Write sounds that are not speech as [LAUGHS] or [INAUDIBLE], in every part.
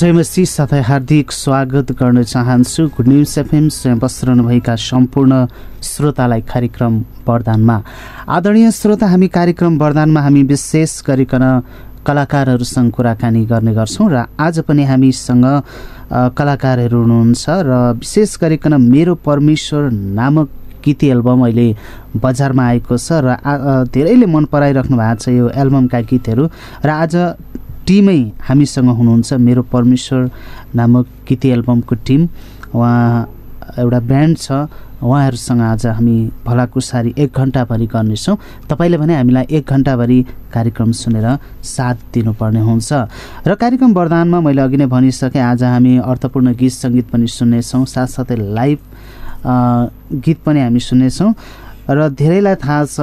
जयमसी साथै हार्दिक स्वागत गर्न चाहन्छु। गुड न्युज एफएम स्वयं बसिरहनुभएका सम्पूर्ण श्रोतालाई कार्यक्रम वरदानमा। आदरणीय श्रोता हामी कार्यक्रम वरदानमा हामी विशेष गरिकन कलाकारहरूसँग कुराकानी गर्ने गर्छौँ र आज पनि हामीसँग कलाकारहरू हुनुहुन्छ र विशेष गरिकन मेरो परमेश्वर नामक गीत एल्बम अहिले बजारमा आएको छ र धेरैले मन पराइराख्नु भएको छ यो एल्बमका गीतहरू। र आज टिमै हामीसँग हुनुहुन्छ मेरो परमेश्वर नामक गीत एल्बमको टिम। उहाँ एउटा ब्यान्ड छ। उहाँहरूसँग आज हामी भलाकुसारी एक घन्टाभरि गर्नेछौँ। तपाईँले भने हामीलाई एक घन्टाभरि कार्यक्रम सुनेर साथ दिनुपर्ने हुन्छ। र कार्यक्रम वरदानमा मैले अघि नै भनिसकेँ आज हामी अर्थपूर्ण गीत सङ्गीत पनि सुन्नेछौँ साथसाथै लाइभ गीत पनि हामी सुन्नेछौँ। र धेरैलाई थाहा छ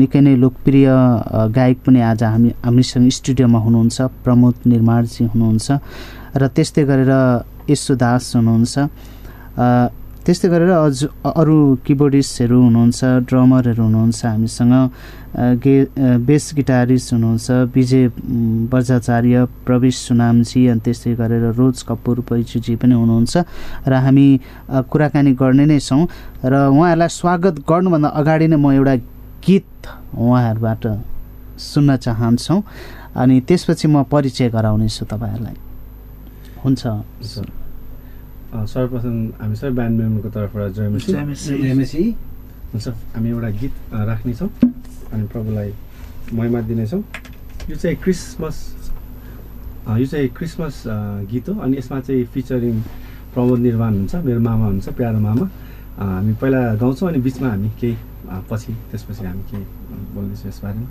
निकै नै लोकप्रिय गायक पनि आज हामी हामीसँग स्टुडियोमा हुनुहुन्छ प्रमोद निर्माणजी हुनुहुन्छ र त्यस्तै गरेर दास हुनुहुन्छ। त्यस्तै गरेर अझ अरू किबोर्डिस्टहरू हुनुहुन्छ ड्रमरहरू हुनुहुन्छ हामीसँग गे बेस गिटारिस्ट हुनुहुन्छ विजय बर्जाचार्य प्रवेश सुनामजी अनि त्यस्तै गरेर रोज कपुर पैचुजी पनि हुनुहुन्छ। र हामी कुराकानी गर्ने नै छौँ। र उहाँहरूलाई स्वागत गर्नुभन्दा अगाडि नै म एउटा गीत उहाँहरूबाट सुन्न चाहन्छौँ। अनि त्यसपछि म परिचय गराउनेछु तपाईँहरूलाई। हुन्छ। सर्वप्रथम हामी सबै ब्यान्ड मेम्बरको तर्फबाट जयमेसी। हुन्छ हामी एउटा गीत राख्नेछौँ। अनि प्रभुलाई महिमा दिनेछौँ। यो चाहिँ क्रिसमस यो चाहिँ क्रिसमस गीत हो। अनि यसमा चाहिँ फिचरिङ प्रमोद निर्माण हुन्छ मेरो मामा हुन्छ प्यारो मामा। हामी पहिला गाउँछौँ अनि बिचमा हामी केही पछि त्यसपछि हामी केही बोल्दैछौँ यसबारेमा।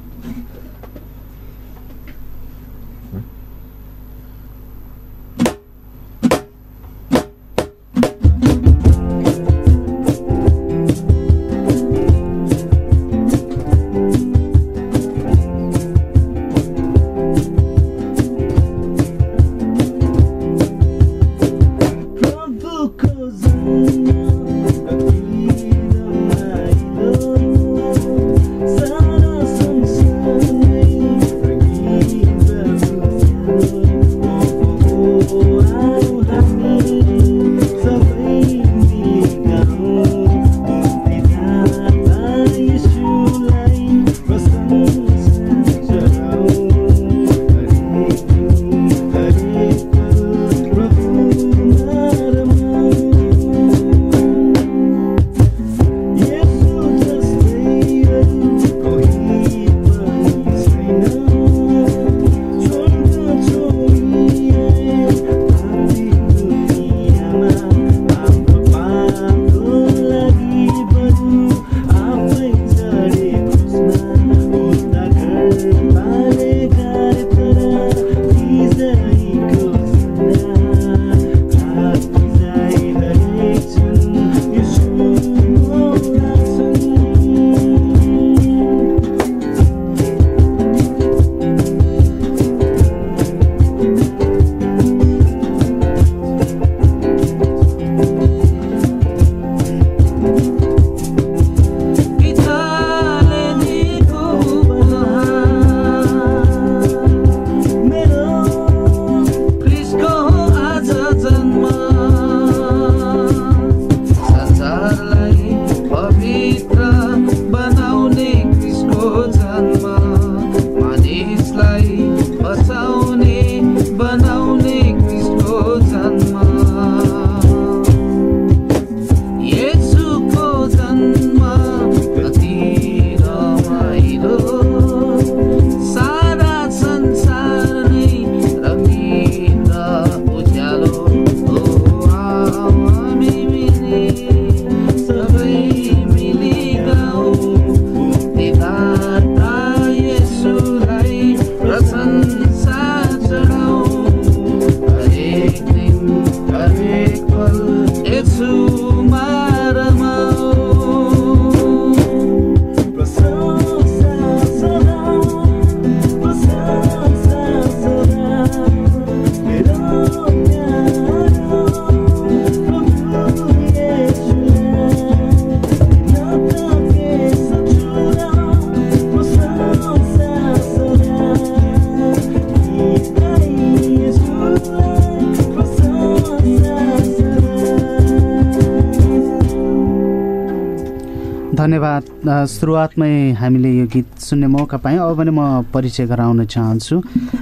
सुरुवातमै हामीले यो गीत सुन्ने मौका पायौँ। अब भने म परिचय गराउन चाहन्छु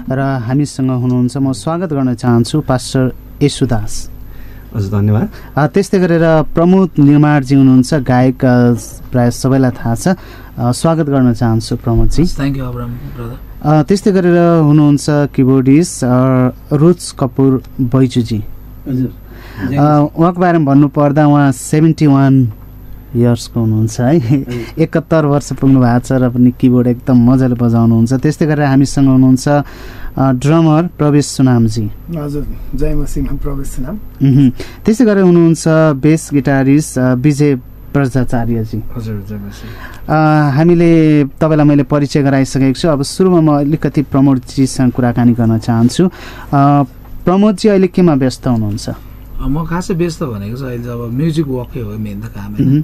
र हामीसँग हुनुहुन्छ म स्वागत गर्न चाहन्छु पास्टर यशुदास हजुर धन्यवाद। त्यस्तै गरेर प्रमोद निर्माणजी हुनुहुन्छ गायक प्राय सबैलाई थाहा छ। स्वागत गर्न चाहन्छु प्रमोदजी। थ्याङ्क यू त्यस्तै गरेर हुनुहुन्छ किबोर्डिस्ट रुच कपुर बैजुजी। हजुर। उहाँको बारेमा भन्नुपर्दा उहाँ सेभेन्टी वान इयर्सको हुनुहुन्छ है? एकहत्तर वर्ष पुग्नु भएको छ र पनि किबोर्ड एकदम मजाले बजाउनुहुन्छ। त्यस्तै गरेर हामीसँग हुनुहुन्छ ड्रमर प्रवेश सुनामजी। हजुर जय मसिंह प्रवेश सुनाम। त्यस्तै गरेर हुनुहुन्छ बेस गिटारिस्ट विजय प्रजाचार्यजी। हजुर हामीले तपाईँलाई मैले परिचय गराइसकेको छु। अब सुरुमा म अलिकति प्रमोदजीसँग कुराकानी गर्न चाहन्छु। प्रमोदजी अहिले केमा व्यस्त हुनुहुन्छ? म खासै व्यस्त भनेको चाहिँ अहिले अब म्युजिक वर्कै हो मेन त काम होइन।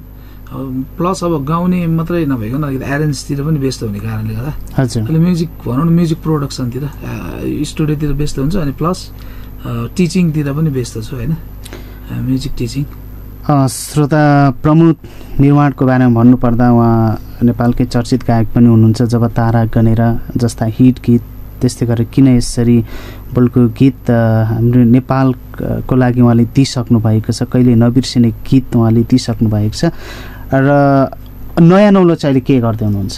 प्लस अब गाउने मात्रै नभइकन अलिकति एरेन्जतिर पनि व्यस्त हुने कारणले गर्दा। अहिले म्युजिक भनौँ न म्युजिक प्रोडक्सनतिर स्टुडियोतिर व्यस्त हुन्छ अनि प्लस टिचिङतिर पनि व्यस्त छु होइन। म्युजिक टिचिङ श्रोता प्रमोद निर्माणको बारेमा भन्नुपर्दा उहाँ नेपालकै चर्चित गायक पनि हुनुहुन्छ जब तारा गनेर जस्ता हिट गीत त्यस्तै गरेर किन यसरी बोलको गीत हाम्रो नेपालको लागि उहाँले दिइसक्नु भएको छ कहिले नबिर्सिने गीत उहाँले दिइसक्नु भएको छ। र नयाँ नौलो चाहिँ अहिले के गर्दै हुनुहुन्छ?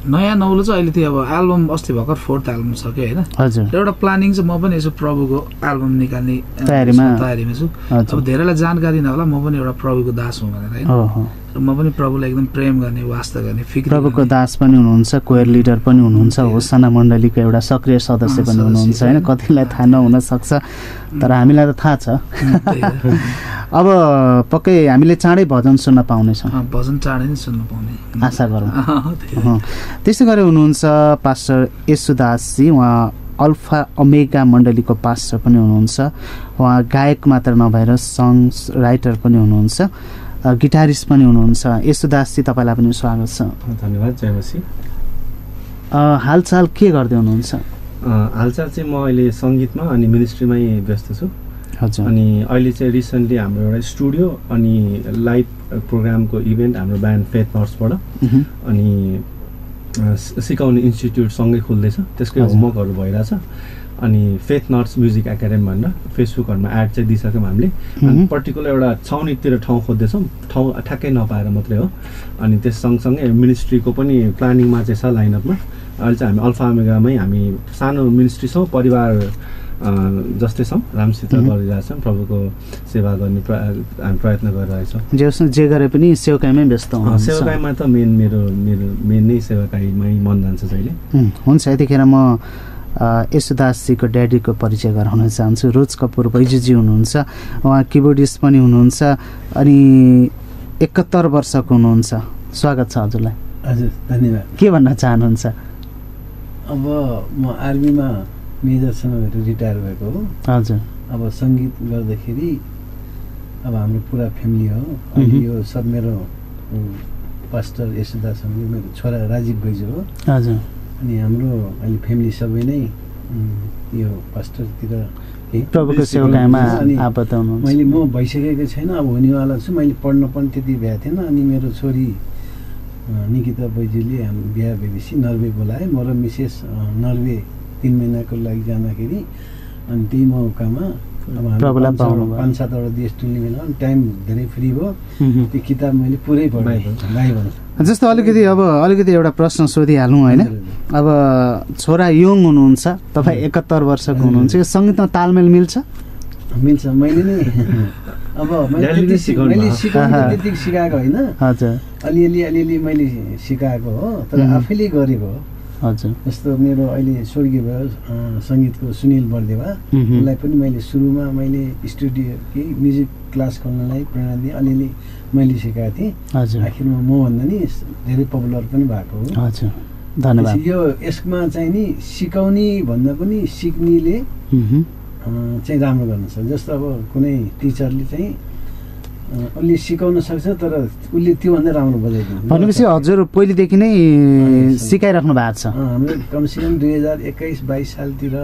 नयाँ नौलो चाहिँ अहिले त्यो अब एल्बम अस्ति भर्खर फोर्थ एल्बम सक्यो होइन। हजुर। एउटा प्लानिङ चाहिँ म पनि यसो प्रभुको एल्बम निकाल्ने तयारीमा? तयारीमा छु। अब धेरैलाई जानकारी नहोला म पनि एउटा प्रभुको दास हुँ भनेर होइन। र म पनि प्रभुलाई एकदम प्रेम गर्ने वास्ता गर्ने फिक्र प्रभुको दास पनि हुनुहुन्छ कोयर लिडर पनि हुनुहुन्छ होसना मण्डलीको एउटा सक्रिय सदस्य पनि हुनुहुन्छ होइन? कतिलाई थाहा नहुन सक्छ तर हामीलाई त थाहा छ। [LAUGHS] अब पक्कै हामीले चाँडै भजन सुन्न पाउनेछौँ। भजन चाँडै नै सुन्न पाउने। आशा गरौँ। त्यसै गरी हुनुहुन्छ पास्टर यसुदासजी उहाँ अल्फा अमेगा मण्डलीको पास्टर पनि हुनुहुन्छ उहाँ गायक मात्र नभएर सङ्ग्स राइटर पनि हुनुहुन्छ। गिटारिस्ट पनि हुनुहुन्छ। यसुदासजी तपाईँलाई पनि स्वागत छ। धन्यवाद जयमसी। हालचाल के गर्दै हुनुहुन्छ? हालचाल चाहिँ म अहिले सङ्गीतमा अनि मिनिस्ट्रीमै व्यस्त छु। हजुर। अनि अहिले चाहिँ रिसेन्टली हाम्रो एउटा स्टुडियो अनि लाइभ प्रोग्रामको इभेन्ट हाम्रो ब्यान्ड फेथ नर्सबाट। अनि सिकाउने इन्स्टिट्युटसँगै खुल्दैछ। त्यसकै होमवर्कहरू भइरहेछ। अनि फेथ नर्स म्युजिक एकाडेमी भनेर फेसबुकहरूमा एड चाहिँ दिइसक्यौँ हामीले। अनि पर्टिकुलर एउटा छाउनीतिर ठाउँ खोज्दैछौँ। ठाउँ ठ्याक्कै नपाएर मात्रै हो। अनि त्यस सँगसँगै मिनिस्ट्रीको पनि प्लानिङमा चाहिँ छ लाइनअपमा अहिले चाहिँ हामी अल्फामेगामै हामी सानो मिनिस्ट्री छौँ परिवार जस्तै छौँ। रामसित गरिरहेछौँ प्रभुको सेवा गर्ने हामी प्रयत्न गरिरहेछौँ। जे जे गरे पनि सेवकाईमै व्यस्त सेवकाईमा त मेन मेरो मेरो मेन नै सेवकाईमै मन जान्छ जहिले। हुन्छ यतिखेर म यसुदासजीको ड्याडीको परिचय गराउन चाहन्छु। रोज कपुर बैजुजी हुनुहुन्छ। उहाँ किबोर्डिस्ट पनि हुनुहुन्छ अनि एकहत्तर वर्षको हुनुहुन्छ। स्वागत छ हजुरलाई। हजुर धन्यवाद। के भन्न चाहनुहुन्छ? अब म आर्मीमा मेजरसँग रिटायर भएको हो। हजुर। अब सङ्गीत गर्दाखेरि अब हाम्रो पुरा फ्यामिली हो। अहिले यो सब मेरो पास्टर यशोदासँग मेरो छोरा राजीव बैजु हो। हजुर। अनि हाम्रो अहिले फ्यामिली सबै नै यो पास्टरतिर प्रभुको मैले म भइसकेको छैन अब हुनेवाला छु मैले पढ्न पनि त्यति भ्याएको थिएन अनि मेरो छोरी निकिता बैजूले हाम्रो बिहा भएपछि नर्वे बोलाएँ। म र मिसेस नर्वे तिन महिनाको लागि जाँदाखेरि अनि त्यही मौकामा अब पाँच सातवटा देश टुल्ने बेला टाइम धेरै फ्री भयो। त्यो किताब मैले पुरै पढेँ। जस्तो अलिकति अब अलिकति एउटा प्रश्न सोधिहालौँ होइन। अब छोरा यङ हुनुहुन्छ तपाईँ एकहत्तर वर्षको हुनुहुन्छ। यो सङ्गीतमा तालमेल मिल्छ? मिल्छ। मैले नै [LAUGHS] अब मैले सिकाउनु त्यति सिकाएको होइन। हजुर। अलिअलि अलिअलि मैले सिकाएको हो तर आफैले गरेको हो। हजुर। जस्तो मेरो अहिले स्वर्गीय भयो सङ्गीतको सुनिल बर्देवा उसलाई पनि मैले सुरुमा मैले स्टुडियो कि म्युजिक क्लास खोल्नलाई प्रेरणा दिएँ अलिअलि मैले सिकाएको थिएँ। हजुर। आखिरमा मभन्दा नि धेरै पपुलर पनि भएको हो। हजुर। धन्यवाद। यो यसमा चाहिँ नि सिकाउने भन्दा पनि सिक्नेले चाहिँ राम्रो गर्नु छ जस्तो अब कुनै टिचरले चाहिँ उसले सिकाउन सक्छ तर उसले त्योभन्दा राम्रो बजाइदिन्छ भनेपछि हजुर पहिलेदेखि नै सिकाइराख्नु भएको छ। हामीले कमसेकम दुई हजार एक्काइस बाइस सालतिर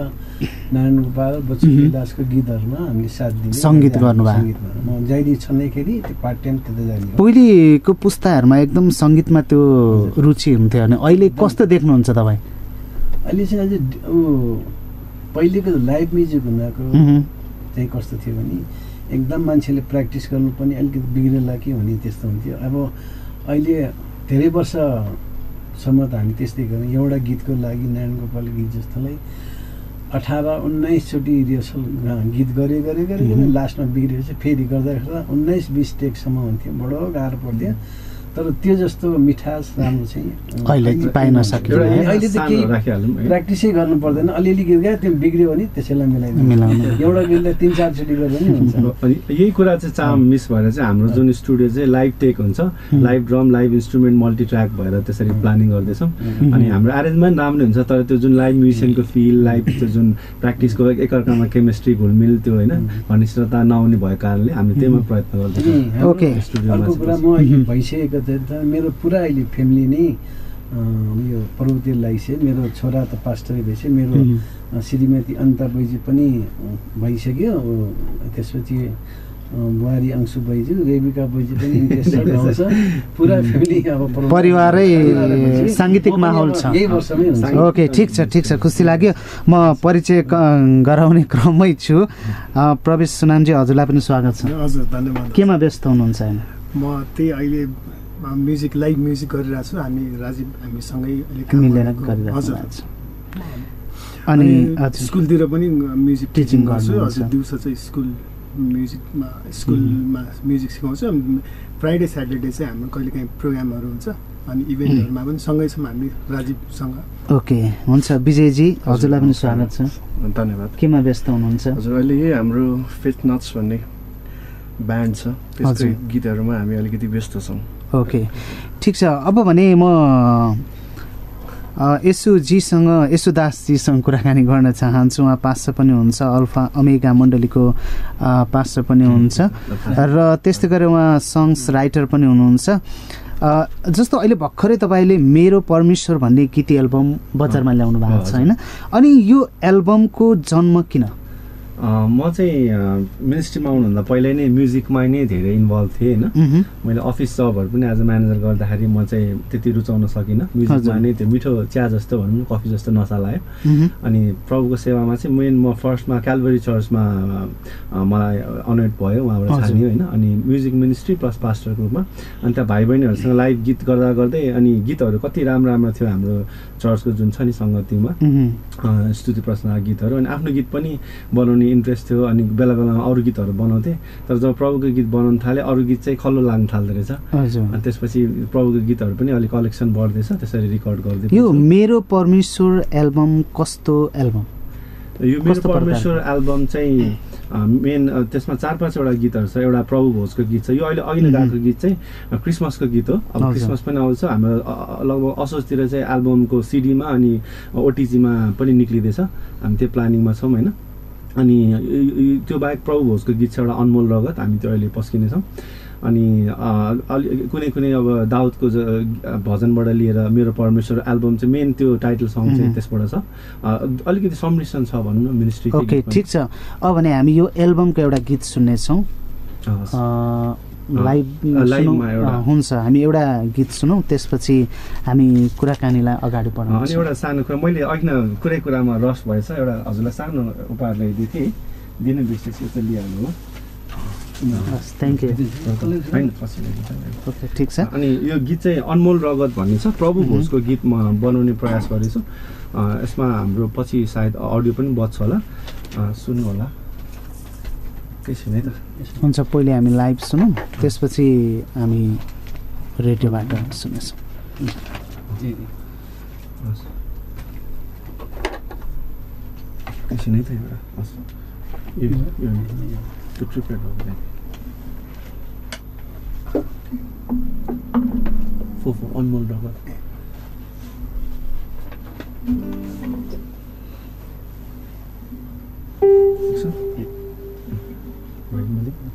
नारायण गोपाल बच्चु दासको गीतहरूमा हामीले साथ दिने सङ्गीत गर्नुभयो। म जाइदी छँदैखेरि त्यो पार्ट टाइम त्यता जाने। पहिलेको पुस्ताहरूमा एकदम सङ्गीतमा त्यो रुचि हुन्थ्यो भने अहिले कस्तो देख्नुहुन्छ तपाईँ? अहिले चाहिँ अझै पहिलेको लाइभ म्युजिक हुँदाको चाहिँ कस्तो थियो भने एकदम मान्छेले प्र्याक्टिस गर्नु पनि अलिकति बिग्रेला कि हुने त्यस्तो हुन्थ्यो। अब अहिले धेरै वर्षसम्म त हामी त्यस्तै गऱ्यौँ। एउटा गीतको लागि नारायण गोपाल गीत जस्तोलाई अठार उन्नाइसचोटि रिहर्सल गीत गरे गरे गरे लास्टमा बिग्रेपछि फेरि गर्दा गर्दा उन्नाइस बिस टेकसम्म हुन्थ्यो। बडो गाह्रो पर्थ्यो। तर त्यो जस्तो मिठास राम्रो चाहिँ अहिले पाइन अहिले त केही प्र्याक्टिसै गर्नु पर्दैन अलिअलि गीत गायो त्यो बिग्रियो भने त्यसैलाई मिलाइदिनु एउटा गीतलाई तिन चारचोटि गर्यो भने हुन्छ। [LAUGHS] यही कुरा चाहिँ चाम मिस भएर चाहिँ हाम्रो जुन स्टुडियो चाहिँ लाइभ टेक हुन्छ live drum live instrument multi track भएर त्यसरी प्लानिङ गर्दैछौँ। अनि हाम्रो एरेन्जमेन्ट राम्रो हुन्छ तर त्यो जुन लाइभ म्युजिसियनको फिल लाइभ त्यो जुन प्र्याक्टिसको एकअर्कामा केमिस्ट्री घुलमिल त्यो होइन घनिष्ठता नआउने भएको कारणले हामी त्यहीमा प्रयत्न गर्दैछौँ। ओके अर्को कुरा म भइसकेको मेरो पुरा अहिले फ्यामिली नै यो पर्वतीय लाइसे मेरो छोरा त पास्टरै भएछ मेरो श्रीमती अन्ता बैजी पनि भइसक्यो। त्यसपछि बुहारी अंशु बैजू रेबिका बैजू पनि इन्ट्रेस्टेड आउँछ [LAUGHS] पुरा फ्यामिली अब परिवारै साङ्गीतिक माहौल छ। यही वर्षमै हुन्छ। ओके ठिक छ ठिक छ खुसी लाग्यो। म परिचय गराउने क्रममै छु। प्रवेश सुनामजी हजुरलाई पनि स्वागत छ। हजुर धन्यवाद। केमा व्यस्त हुनुहुन्छ म त्यही अहिले म्युजिक लाइभ म्युजिक गरिरहेको छु। हामी राजीव हामीसँगै मिलेर गरिरहेको अनि स्कुलतिर पनि म्युजिक टिचिङ गर्छु। हजुर दिउँसो चाहिँ स्कुल म्युजिकमा स्कुलमा म्युजिक सिकाउँछु। फ्राइडे स्याटरडे चाहिँ हाम्रो कहिले काहीँ प्रोग्रामहरू हुन्छ। अनि इभेन्टहरूमा पनि सँगै छौँ हामी राजीवसँग। ओके हुन्छ। विजयजी हजुरलाई पनि स्वागत छ। धन्यवाद। केमा व्यस्त हुनुहुन्छ? हजुर अहिले यही हाम्रो फिट नट्स भन्ने ब्यान्ड छ। त्यसको गीतहरूमा हामी अलिकति व्यस्त छौँ। ओके। ठिक छ। अब भने म यसुजीसँग यसुदासजीसँग कुराकानी गर्न चाहन्छु। उहाँ पास्टर पनि हुन्छ अल्फा अमेगा मण्डलीको पास्टर पनि हुन्छ र त्यस्तै गरेर उहाँ सङ्ग्स राइटर पनि हुनुहुन्छ। जस्तो अहिले भर्खरै तपाईँले मेरो परमेश्वर भन्ने गीत एल्बम बजारमा ल्याउनु भएको छ होइन? अनि यो एल्बमको जन्म किन? म चाहिँ मिनिस्ट्रीमा आउनुभन्दा पहिल्यै नै म्युजिकमा नै धेरै इन्भल्भ थिएँ होइन? मैले अफिस जबहरू पनि एज अ म्यानेजर गर्दाखेरि म चाहिँ त्यति रुचाउन सकिनँ। म्युजिकमा नै त्यो मिठो चिया जस्तो भनौँ कफी जस्तो नसा लाग्यो। अनि प्रभुको सेवामा चाहिँ मेन म फर्स्टमा क्यालबरी चर्चमा मलाई अनर्ट भयो उहाँबाट छाने होइन? अनि म्युजिक मिनिस्ट्री प्लस पास्टरको रूपमा। अनि त्यहाँ भाइ बहिनीहरूसँग लाइभ गीत गर्दा गर्दै अनि गीतहरू कति राम्रो राम्रो थियो हाम्रो चर्चको जुन छ नि सङ्गतिमा। स्तुति प्रश्न गीतहरू। अनि आफ्नो गीत पनि बनाउने इन्ट्रेस्ट थियो अनि बेला बेलामा अरू गीतहरू बनाउँथेँ। तर जब प्रभुको गीत बनाउनु थालेँ अरू गीत चाहिँ खल्लो लाग्नु थाल्दो रहेछ। अनि त्यसपछि प्रभुको गीतहरू पनि अलिक कलेक्सन बढ्दैछ त्यसरी रेकर्ड गर्दै यो मेरो परमेश्वर एल्बम कस्तो एल्बम? यो मेरो परमेश्वर एल्बम चाहिँ मेन त्यसमा चार पाँचवटा गीतहरू छ। एउटा प्रभु भोजको गीत छ। यो अहिले अहिले गएको गीत चाहिँ क्रिसमसको गीत हो। अब क्रिसमस पनि आउँछ। हाम्रो लगभग असोजतिर चाहिँ एल्बमको सिडीमा अनि ओटिजीमा पनि निक्लिँदैछ। हामी त्यो प्लानिङमा छौँ होइन? अनि त्यो बाहेक प्रभु भोजको गीत छ एउटा अनमोल रगत हामी त्यो अहिले पस्किनेछौँ। अनि अलि कुनै कुनै अब दाउदको भजनबाट लिएर मेरो परमेश्वर एल्बम चाहिँ मेन त्यो टाइटल सङ चाहिँ त्यसबाट छ। अलिकति सम्मिश्रण छ भनौँ न मिनिस्ट्री ओके ठिक छ। अब भने हामी यो एल्बमको एउटा गीत सुन्नेछौँ। लाइभ हुन्छ हामी एउटा गीत सुनौँ त्यसपछि हामी कुराकानीलाई अगाडि बढाउँ अनि एउटा सानो कुरा मैले अघि कुरै कुरामा रस भएछ एउटा हजुरलाई सानो उपहार ल्याइदिएको थिएँ दिनु बिर्सेपछि यो चाहिँ लिइहाल्नु हो थ्याङ्क यू ठिक छ। अनि यो गीत चाहिँ अनमोल रगत भन्ने छ प्रभु भोजको गीत म बनाउने प्रयास गरेछु। यसमा हाम्रो पछि सायद अडियो पनि बज्छ होला। सुन्नु होला। हुन्छ पहिले हामी लाइभ सुनौँ त्यसपछि हामी रेडियोबाट सुनेछौँ। एकैछिन है त एउटा प्रिपेयर फोफो अनमोल रगत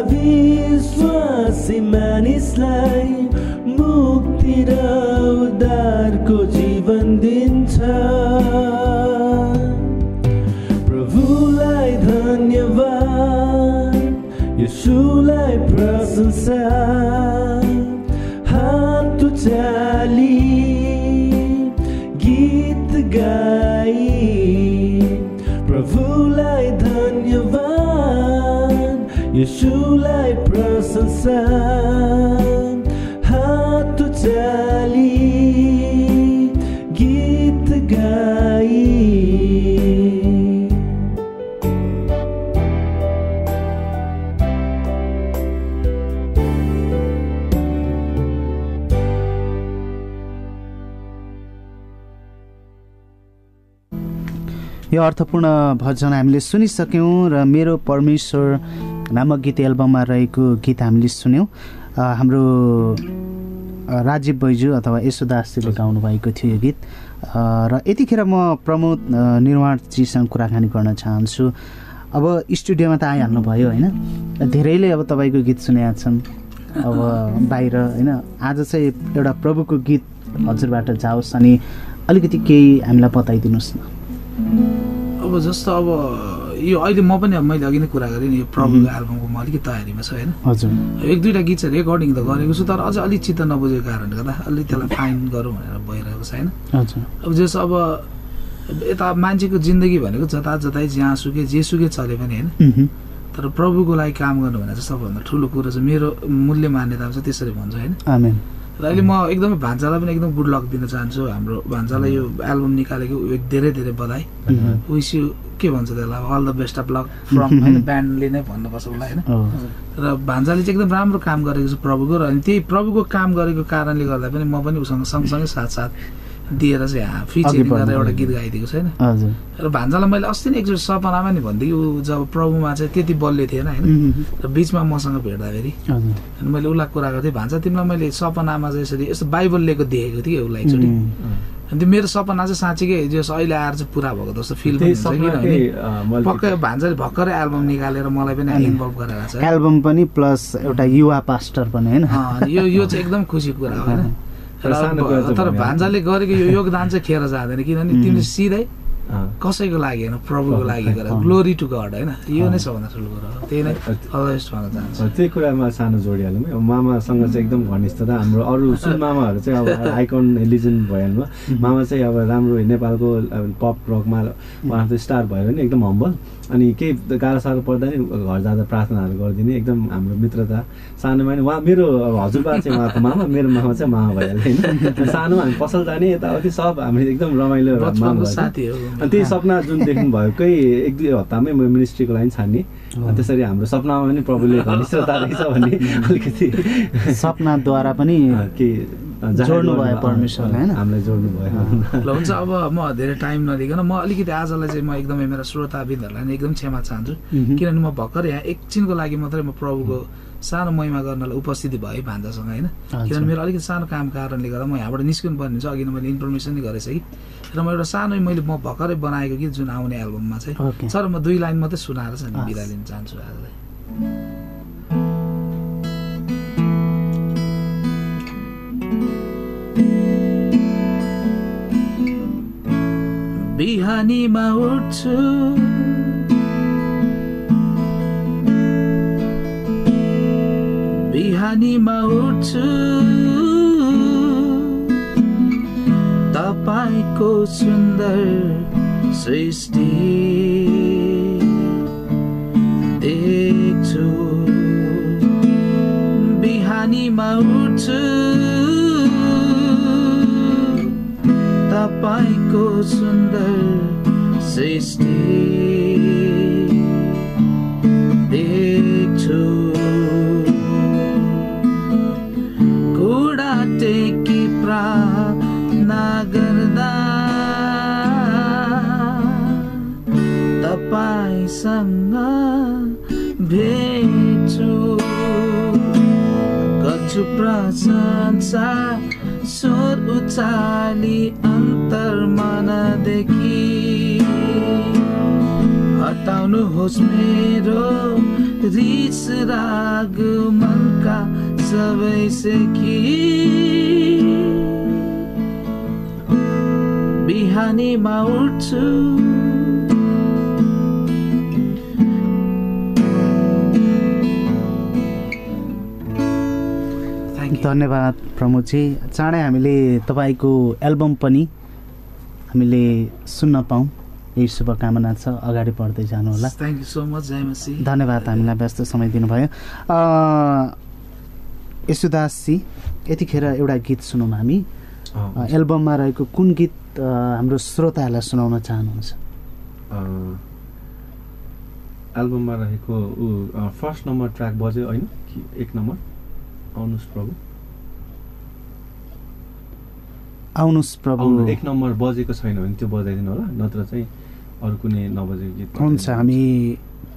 हाँसी मानिसलाई मुक्ति र उद्धारको जीवन दिन्छ। प्रभुलाई धन्यवाद यसुलाई प्रशंसा। हात चाली यसुलाई प्रशंसा हात चाली गीत गाई यो अर्थपूर्ण भजन हामीले सुनिसक्यौँ र मेरो परमेश्वर नामक गीत एल्बममा रहेको गीत हामीले सुन्यौँ। हाम्रो राजीव बैजू अथवा यशोदासजीले गाउनुभएको थियो यो गीत। र यतिखेर म प्रमोद निर्माणजीसँग कुराकानी गर्न चाहन्छु। अब स्टुडियोमा त आइहाल्नु भयो होइन? धेरैले अब तपाईँको गीत सुनेका छन्। अब बाहिर होइन? आज चाहिँ एउटा प्रभुको गीत हजुरबाट जाओस् अनि अलिकति केही हामीलाई बताइदिनुहोस् न। अब जस्तो अब यो अहिले म पनि अब मैले अघि नै कुरा गरेँ नि यो प्रभुको एल्बमको म अलिकति तयारीमा छ होइन? हजुर। एक दुईवटा गीत चाहिँ रेकर्डिङ त गरेको छु तर अझ अलिक चित्त नबुझेको कारणले गर्दा अलिक त्यसलाई फाइन गरौँ भनेर भइरहेको छ होइन? अब जस अब यता मान्छेको जिन्दगी भनेको जताजतै जहाँसुकै जेसुकै चले पनि होइन? तर प्रभुको लागि काम गर्नु भने चाहिँ सबभन्दा ठुलो कुरो चाहिँ मेरो मूल्य मान्यता चाहिँ त्यसरी भन्छ होइन? र अहिले म एकदमै भान्सालाई पनि एकदम गुड लक दिन चाहन्छु। हाम्रो भान्सालाई यो एल्बम निकालेको धेरै धेरै बधाई। विस यु के भन्छ त्यसलाई all the best of luck from होइन ब्यान्डले नै भन्नुपर्छ उसलाई होइन। र भान्साले चाहिँ एकदम राम्रो काम गरेको छ प्रभुको र अनि त्यही प्रभुको काम गरेको कारणले गर्दा पनि म पनि उसँग सँगसँगै साथसाथ दिएर चाहिँ फिचरिङ गरेर एउटा गीत गाइदिएको छैन र भान्जालाई मैले अस्ति नै एकचोटि सपनामा नि भनिदिएँ ऊ जब प्रभुमा चाहिँ त्यति बलियो थिएन होइन। र बिचमा मसँग भेट्दाखेरि अनि मैले उसलाई कुरा गर्थेँ भान्जा तिमीलाई मैले सपनामा चाहिँ यसरी यस्तो बाइबल लिएको देखेको थिएँ उसलाई एकचोटि? अनि त्यो मेरो सपना चाहिँ साँच्चीकै जस अहिले आएर चाहिँ पुरा भएको जस्तो फिल किनभने पक्कै भान्जाले भर्खरै एल्बम निकालेर मलाई पनि इन्भल्भ गरेर छ। एल्बम पनि प्लस एउटा युवा पास्टर पनि होइन। यो यो चाहिँ एकदम खुसी कुरा हो होइन। तर भान्जाले गरेको यो योगदान चाहिँ खेर जाँदैन किनभने तिमीले सिधै कसैको लागि होइन प्रभुको लागि गरेर। ग्लोरी टु गड होइन? यो नै सबभन्दा ठुलो कुरो हो। त्यही नै अलवेस्ट भन्न चाहन्छु। त्यही कुरामा सानो जोडिहालौँ है। मामासँग चाहिँ एकदम घनिष्ठता। हाम्रो अरू सुन मामाहरू चाहिँ अब [LAUGHS] आइकन लिजेन्ड भइहाल्नु मामा चाहिँ अब राम्रो नेपालको पप रकमा उहाँ स्टार भएर नि एकदम हम्बल अनि केही गाह्रो साह्रो पर्दा नि घर जाँदा प्रार्थनाहरू गरिदिने एकदम हाम्रो मित्रता। सानोमा नि उहाँ मेरो हजुरबा चाहिँ उहाँको मामा मेरो मामा चाहिँ मामा भइहाल्यो होइन। सानोमा हामी पसल जाने यताउति सब हामी एकदम रमाइलो अनि त्यही सपना जुन देख्नु भएकै एक दुई हप्तामै म मिनिस्ट्रीको लागि छान्ने। त्यसरी हाम्रो सपनामा पनि प्रभुले घनिष्ठता रहेछ भन्ने [LAUGHS] अलिकति। सपनाद्वारा पनि के जोड्नु भयो परमेश्वर होइन हामीलाई जोड्नु भयो। [LAUGHS] ल हुन्छ अब म धेरै टाइम नदिकन म अलिकति आजलाई चाहिँ म एकदमै मेरा श्रोताविदहरूलाई नै एकदम क्षमा चाहन्छु। किनभने म भर्खर यहाँ एकछिनको लागि मात्रै म प्रभुको सानो महिमा गर्नलाई उपस्थिति भयो भान्जासँग होइन? किनभने मेरो अलिकति सानो काम कारणले गर्दा म यहाँबाट निस्किनु पर्ने हुन्छ अघि नै मैले इन्फर्मेसन नै गरेको कि। र म एउटा सानो मैले म भर्खरै बनाएको कि जुन आउने एल्बममा चाहिँ सर म दुई लाइन मात्रै सुनाएर चाहिँ बिदा लिन चाहन्छु आजलाई। बिहानीमा उठ्छु। बिहानीमा उठ्छु। तपाईँको सुन्दर सृष्टि देख्छु। बिहानीमा उठ्छु। तपाईँको सुन्दर सृष्टि। देख्छु। घुडा टेकी प्रार्थना गर्दा तपाईँसँग भेट्छु। गर्छु प्रशंसा स्वर उचाली अन्तर्मनदेखि हटाउनुहोस् मेरो रिस राग मनका सबै सेकी बिहानीमा उठ्छु। धन्यवाद प्रमोदजी। चाँडै हामीले तपाईँको एल्बम पनि हामीले सुन्न पाऊँ। यही शुभकामना छ। अगाडि बढ्दै जानुहोला। थ्याङ्क यू सो मच जयमसी धन्यवाद हामीलाई व्यस्त समय दिनुभयो। यशुदासजी यतिखेर एउटा गीत सुनौँ हामी। एल्बममा रहेको कुन गीत हाम्रो श्रोताहरूलाई सुनाउन चाहनुहुन्छ? एल्बममा रहेको ऊ फर्स्ट नम्बर ट्र्याक बज्यो होइन? एक नम्बर? आउनुहोस् प्रभु। आउनुहोस् प्रभु। एक नम्बर बजेको छैन भने त्यो बजाइदिनु होला नत्र चाहिँ अरू कुनै नबजेको गीत हुन्छ हामी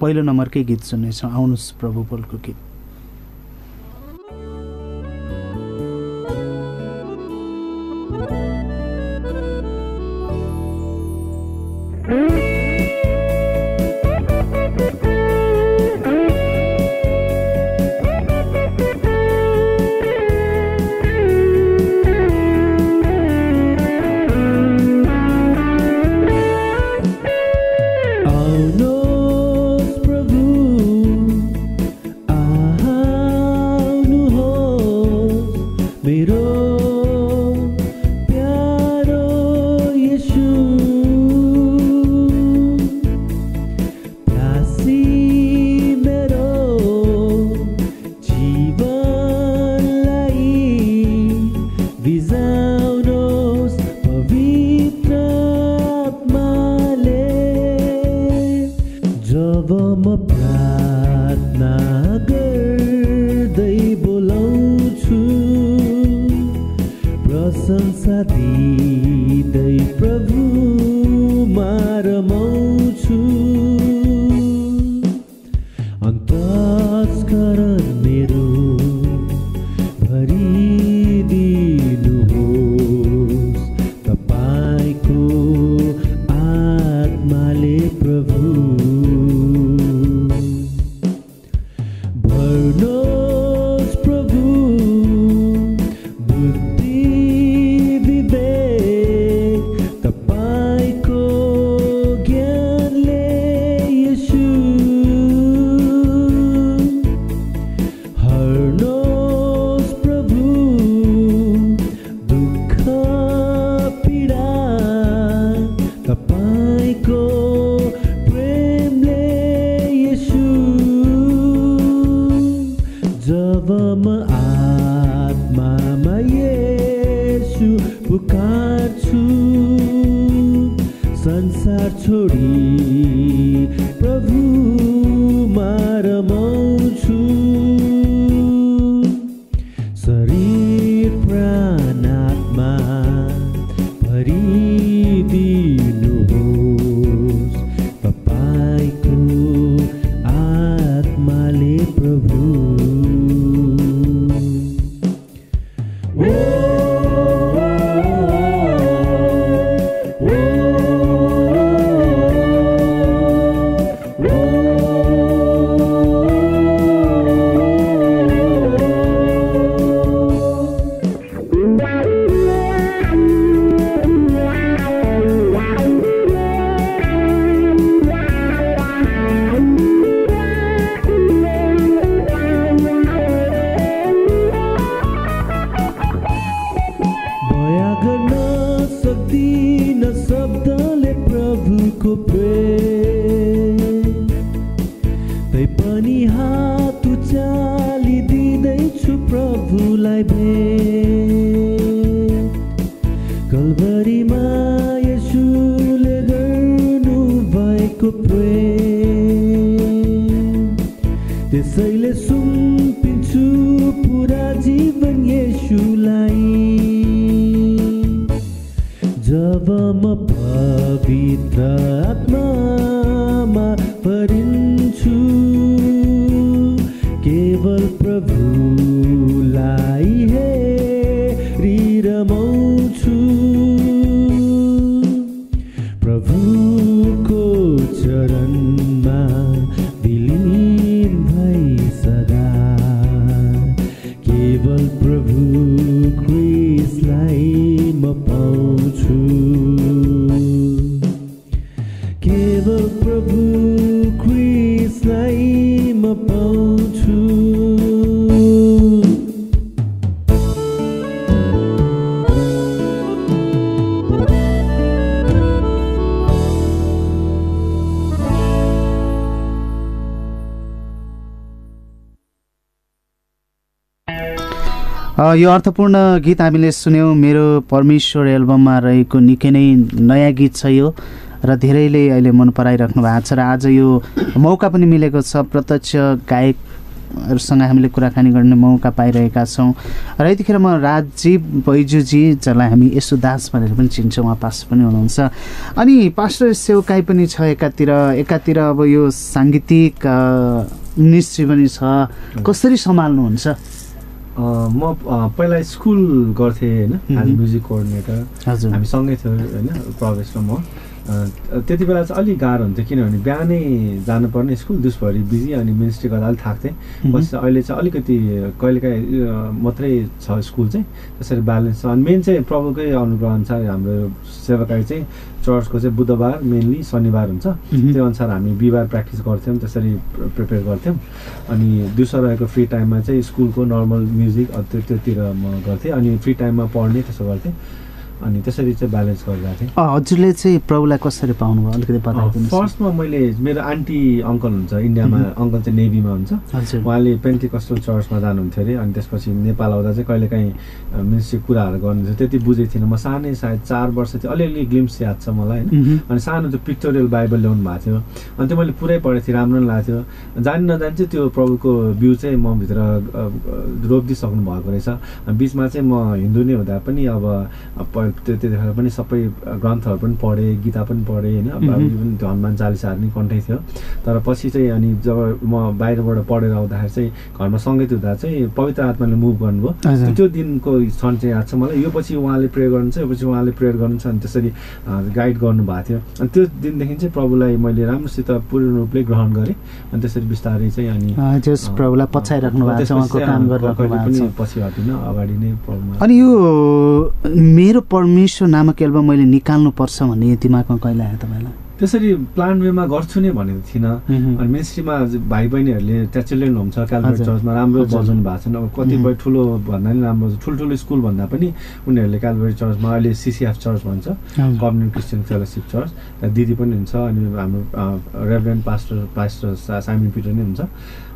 पहिलो नम्बरकै गीत सुन्नेछौँ आउनुहोस् प्रभु बोलको गीत। प्रभु मारमाउँछु यो अर्थपूर्ण गीत हामीले सुन्यौँ। मेरो परमेश्वर एल्बममा रहेको निकै नै नयाँ गीत छ यो र धेरैले अहिले मन पराइराख्नु भएको छ र आज यो मौका पनि मिलेको छ। प्रत्यक्ष गायकहरूसँग हामीले कुराकानी गर्ने मौका पाइरहेका छौँ। र यतिखेर म राजीव बैजुजी जसलाई हामी यसो दास भनेर पनि चिन्छौँ उहाँ पास पनि हुनुहुन्छ। अनि पास्टर सेवकाई पनि छ एकातिर। एकातिर अब यो साङ्गीतिक मिनिस्ट्री पनि छ। कसरी सम्हाल्नुहुन्छ? म पहिला स्कुल गर्थेँ होइन? Music coordinator. हामी सँगै थियो होइन? प्रवेश र म। त्यति बेला चाहिँ अलिक गाह्रो हुन्थ्यो किनभने बिहानै जानुपर्ने स्कुल दिउँसभरि बिजी अनि मिनिस्ट्री गर्दा अलिक थाक्थेँ। पछि अहिले चाहिँ अलिकति कहिलेकाहीँ मात्रै छ स्कुल चाहिँ त्यसरी ब्यालेन्स छ। अनि मेन चाहिँ प्रभुकै अनुग्रह अनुसार हाम्रो सेवाकाई चाहिँ चर्चको चाहिँ बुधबार मेनली शनिबार हुन्छ। त्यो अनुसार हामी बिहिबार प्र्याक्टिस गर्थ्यौँ त्यसरी प्रिपेयर गर्थ्यौँ। अनि दिउँसो रहेको फ्री टाइममा चाहिँ स्कुलको नर्मल म्युजिक त्यो त्योतिर म गर्थेँ। अनि फ्री टाइममा पढ्ने त्यसो गर्थेँ। अनि त्यसरी चाहिँ ब्यालेन्स गरिरहेको थिएँ हजुरले चाहिँ प्रभुलाई कसरी पाउनुभयो? अलिकति बताइदिनु फर्स्टमा मैले मेरो आन्टी अङ्कल हुन्छ इन्डियामा अङ्कल चाहिँ नेभीमा हुन्छ। उहाँले पेन्टी कस्टल चर्चमा जानुहुन्थ्यो अरे अनि त्यसपछि नेपाल आउँदा चाहिँ कहिलेकाहीँ मिन्स कुराहरू गर्नुहुन्थ्यो। त्यति बुझेको थिइनँ। म सानै सायद चार वर्ष थियो। अलिअलि ग्लिम्स याद छ मलाई होइन? अनि सानो त्यो पिक्टोरियल बाइबल ल्याउनु भएको थियो। अनि त्यो मैले पुरै पढेको थिएँ राम्रो लाग्थ्यो जानी नजानी चाहिँ त्यो प्रभुको बिउ चाहिँ म भित्र रोपिदिइसक्नु भएको रहेछ। बिचमा चाहिँ म हिन्दू नै हुँदा पनि अब त्यो त्यतिखेर पनि सबै ग्रन्थहरू पनि पढेँ गीता पनि पढेँ होइन? पनि त्यो हनुमान चालिसाहरू नि कन्ठै थियो। तर पछि चाहिँ अनि जब म बाहिरबाट पढेर आउँदाखेरि चाहिँ घरमा सङ्गीत हुँदा चाहिँ पवित्र आत्माले मुभ गर्नुभयो। त्यो दिनको क्षण चाहिँ याद छ मलाई। यो पछि उहाँले प्रेयर गर्नुहुन्छ यो पछि उहाँले प्रेयर गर्नुहुन्छ अनि त्यसरी गाइड गर्नुभएको थियो। अनि त्यो दिनदेखि चाहिँ प्रभुलाई मैले राम्रोसित पूर्ण रूपले ग्रहण गरेँ। अनि त्यसरी बिस्तारै चाहिँ अनि प्रभुलाई पछाइराख्नु भएको छ पछि हटिन अगाडि नै अनि यो मेरो परमेश्वर नामक एल्बम मैले निकाल्नुपर्छ भन्ने दिमागमा कहिले आयो तपाईँलाई? त्यसरी प्लान वेमा गर्छु नै भनेको थिइनँ। अनि मिनिस्ट्रीमा भाइ बहिनीहरूले त्यहाँ चिल्ड्रेन होम छ चर्चमा राम्रो बजाउनु भएको छ अब कतिपय ठुलो भन्दा पनि राम्रो ठुल्ठुलो स्कुल भन्दा पनि उनीहरूले क्यालकुलेट चर्चमा अहिले सिसिएफ चर्च भन्छ कम्युनिटी क्रिस्चियन फेलोसिप चर्च। त्यहाँ दिदी पनि हुन्छ अनि हाम्रो reverend pastor pastor Simon Peter नै हुन्छ।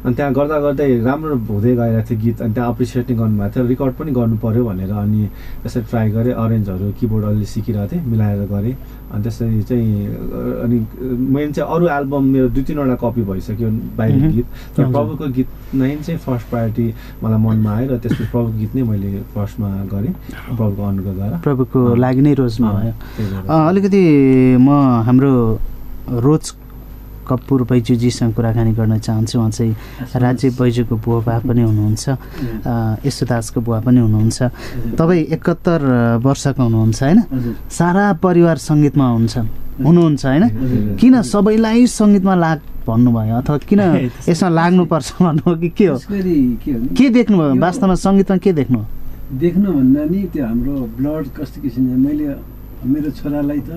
अनि त्यहाँ गर्दा गर्दै राम्रो हुँदै गइरहेको थियो गीत अनि त्यहाँ एप्रिसिएटिङ गर्नुभएको थियो। रिकर्ड पनि गर्नु पऱ्यो भनेर अनि त्यसरी ट्राई गरेँ अरेन्जहरू किबोर्ड अलि सिकिरहेको थिएँ मिलाएर गरेँ। अनि त्यसरी चाहिँ अनि मेन चाहिँ अरू एल्बम मेरो दुई तिनवटा कपी भइसक्यो बाहिर गीत। तर प्रभुको गीत नै चाहिँ फर्स्ट प्रायोरिटी मलाई मनमा आयो र त्यसपछि प्रभुको गीत नै मैले फर्स्टमा गरेँ प्रभुको अनुग्रहद्वारा। प्रभुको लागि नै रोजमा भयो अलिकति म हाम्रो रोज कपुर बैजुजीसँग कुराकानी गर्न चाहन्छु। उहाँ चाहिँ राज्य बैजुको बुवा बा पनि हुनुहुन्छ। यशुदासको बुवा पनि हुनुहुन्छ। तपाईँ एकहत्तर वर्षको हुनुहुन्छ होइन? सारा परिवार सङ्गीतमा हुन्छ हुनुहुन्छ होइन? किन सबैलाई सङ्गीतमा लाग भन्नुभयो? अथवा किन [LAUGHS] यसमा लाग्नुपर्छ भन्नुभयो कि के हो? के देख्नुभयो? वास्तवमा सङ्गीतमा के देख्नु देख्नु भन्दा नि त्यो हाम्रो ब्लड कस्तो किसिमले मैले मेरो छोरालाई त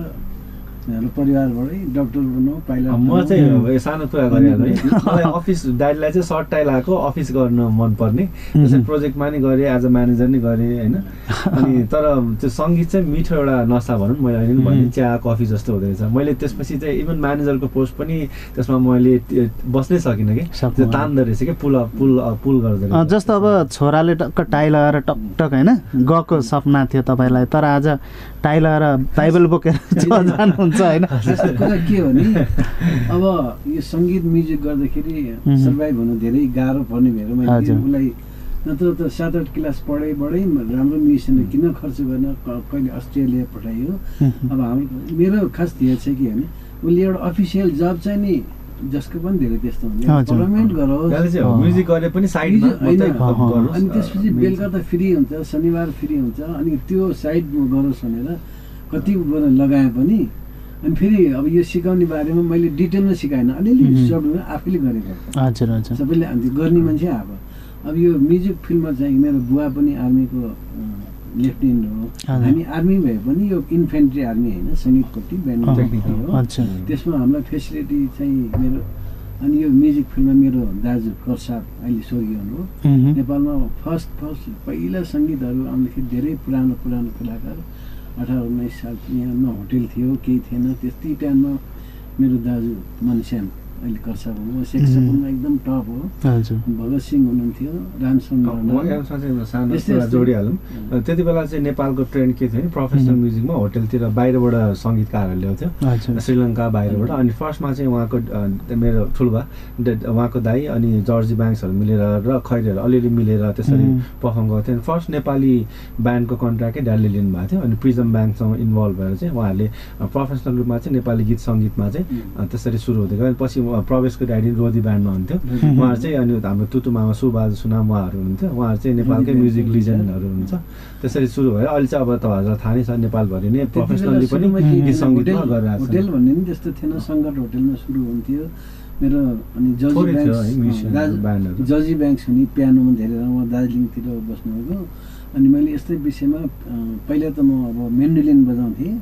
परिवारबाटै डक्टर बनाऊ पाइलट म चाहिँ सानो कुरा मलाई अफिस ड्याडीलाई चाहिँ सर्ट टाइ लगाएको अफिस गर्न मनपर्ने। त्यसरी प्रोजेक्टमा नि गरेँ एज अ म्यानेजर नै गरेँ होइन। अनि [LAUGHS] तर त्यो सङ्गीत चाहिँ मिठो एउटा नसा भनौँ मैले अहिले पनि भने चिया कफी जस्तो हुँदो रहेछ। मैले त्यसपछि चाहिँ इभन म्यानेजरको पोस्ट पनि त्यसमा मैले बस्नै सकिनँ कि। त्यो तान्दो रहेछ कि पुल पुल पुल गर्दो जस्तो अब छोराले टक्क टाइ लगाएर टकटक होइन गएको सपना थियो तपाईँलाई तर आज टाइ लगाएर बाइबल बोकेर [LAUGHS] जानुहुन्छ होइन? कुरा के हो भने [LAUGHS] अब यो सङ्गीत म्युजिक गर्दाखेरि सर्भाइभ हुनु धेरै गाह्रो पर्ने मेरो मैले उसलाई नत्र त सात आठ क्लास पढाइ बढै राम्रो म्युजिसियन किन खर्च गर्न कहिले अस्ट्रेलिया पठाइयो? अब हाम्रो मेरो खास ध्येय छ कि होइन उसले एउटा अफिसियल जब चाहिँ नि जसको पनि धेरै त्यस्तो हुन्छ। पर्मानेन्ट गरोस्। म्युजिक गरे पनि साइड अनि त्यसपछि बेलुका त फ्री हुन्छ शनिबार फ्री हुन्छ अनि त्यो साइड गरोस् भनेर कति लगाए पनि। अनि फेरि अब यो सिकाउने बारेमा मैले डिटेलमा सिकाएन। अलिअलि सर्टमा आफैले गरेको हजुर हजुर। सबैले गर्ने मान्छे अब। अब यो म्युजिक फिल्डमा चाहिँ मेरो बुवा पनि आर्मीको लेफ्टिनेन्ट हो। हामी आर्मी भए पनि यो इन्फेन्ट्री आर्मी होइन सङ्गीतपट्टि ब्यान्ड टेक्निकल हो त्यसमा हामीलाई फेसिलिटी चाहिँ मेरो अनि यो म्युजिक फिल्डमा मेरो दाजु कर्साप अहिले स्वर्गीय हुनुभयो नेपालमा फर्स्ट फर्स्ट पहिला सङ्गीतहरू आउँदाखेरि धेरै पुरानो पुरानो कलाकार अठार उन्नाइस साल यहाँ न होटेल थियो केही थिएन। त्यति टाइममा मेरो दाजु मनश्याम अहिले कर्सा भयो सेक्सनमा एकदम टप हो। भगत सिंह हुनुहुन्थ्यो सानो जोडिहालौँ। त्यति बेला चाहिँ नेपालको ट्रेन्ड के थियो भने प्रोफेसनल म्युजिकमा होटेलतिर बाहिरबाट सङ्गीतकारहरू ल्याउँथ्यो। श्रीलङ्का बाहिरबाट। अनि फर्स्टमा चाहिँ उहाँको मेरो ठुल्बा उहाँको दाई अनि जर्जी ब्याङ्क्सहरू मिलेर र खैरेहरू अलिअलि मिलेर त्यसरी पर्फर्म गर्थ्यो। अनि फर्स्ट नेपाली ब्यान्डको कन्ट्र्याक्टै ड्याली लिनुभएको थियो। अनि प्रिजम ब्याङ्कसँग इन्भल्भ भएर चाहिँ उहाँहरूले प्रोफेसनल रूपमा चाहिँ नेपाली गीत सङ्गीतमा चाहिँ त्यसरी सुरु हुँदै गयो। पछि प्रवेशको ड्याडी रोदी ब्यान्डमा हुन्थ्यो। उहाँहरू चाहिँ अनि हाम्रो तुतुमामा सुबाज सुनाम उहाँहरू हुनुहुन्थ्यो। उहाँहरू चाहिँ नेपालकै म्युजिक लिजेन्डहरू हुन्छ त्यसरी सुरु भयो। अहिले चाहिँ अब तपाईँहरूलाई थाहा नै छ नेपालभरि नै प्रोफेसनली पनि गीत सङ्गीतमा गरिरहेको होटेल भन्ने पनि त्यस्तो थिएन। सङ्गत होटेलमा सुरु हुन्थ्यो। मेरो अनि जजी जजी ब्याङ्क्स हुने प्यानोमा धेरै उहाँ दार्जिलिङतिर बस्नुभएको। अनि मैले यस्तै विषयमा पहिला त म अब मेन्डोलिन बजाउँथेँ।